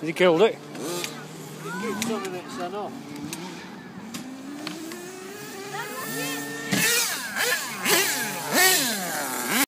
he killed it?